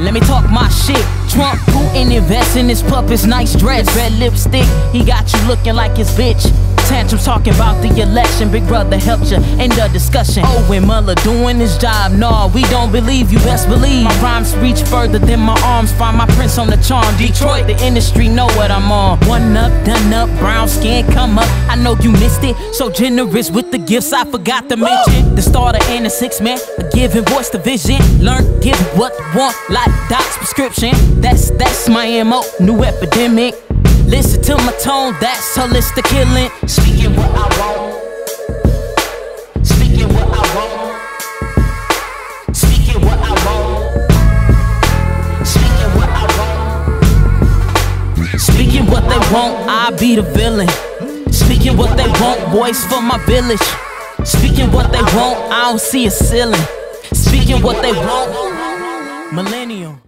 Let me talk my shit. Trump, Putin invest in his puppet's nice dress. Red lipstick, he got you looking like his bitch. Tantrums talking about the election. Big brother helped you in the discussion. Oh, when Mueller doing his job, nah, we don't believe you. Best believe my rhymes reach further than my arms. Find my prince on the charm. Detroit, the industry know what I'm on. One up, done up, brown skin come up. I know you missed it. So generous with the gifts, I forgot to mention. The starter and the six man, a giving voice to vision. Learn, give what want, like Doc's prescription. That's that's my mo. New epidemic. Listen to my tone, that's holistic killing. Speaking what I want. Speaking what I want. Speaking what I want. Speaking what I want. Speaking what they want, I be the villain. Speaking what they want, voice for my village. Speaking what they want, I don't see a ceiling. Speaking what they want, millennium.